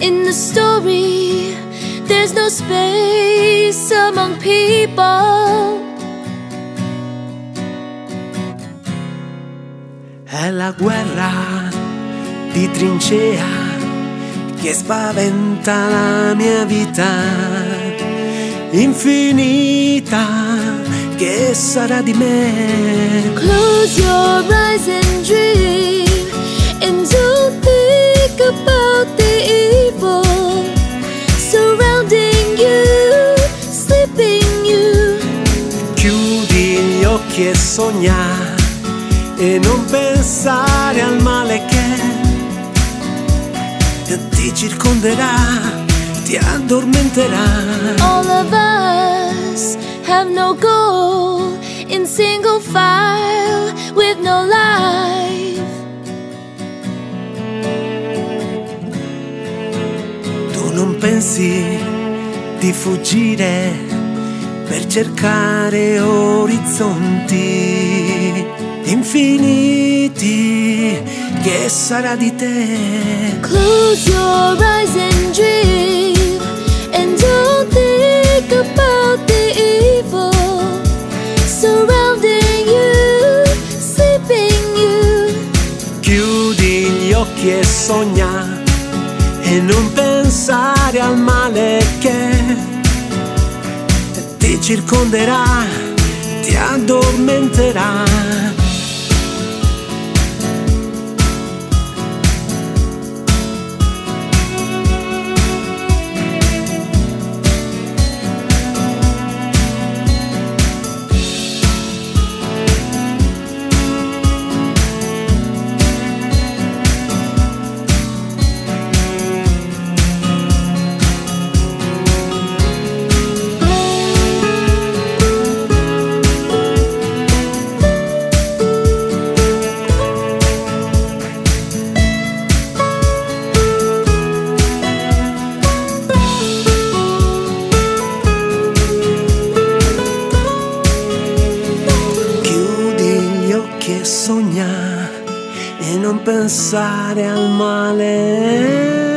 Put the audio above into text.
In the story, there's no space among people. È la guerra di trincea che spaventa la mia vita infinita che sarà di me. Close your eyes and dream, about the evil surrounding you, sleeping you. Chiudi gli occhi e sogna e non pensare al male che ti circonderà, ti addormenterà. All of us have no goal in single file pensi di fuggire per cercare orizzonti infiniti che sarà di te. Close your eyes and dream, and don't think about the evil surrounding you, sleeping you. Chiudi gli occhi e sogna e non pensare al male che ti circonderà, ti addormenterà. E sogna e non pensare al male.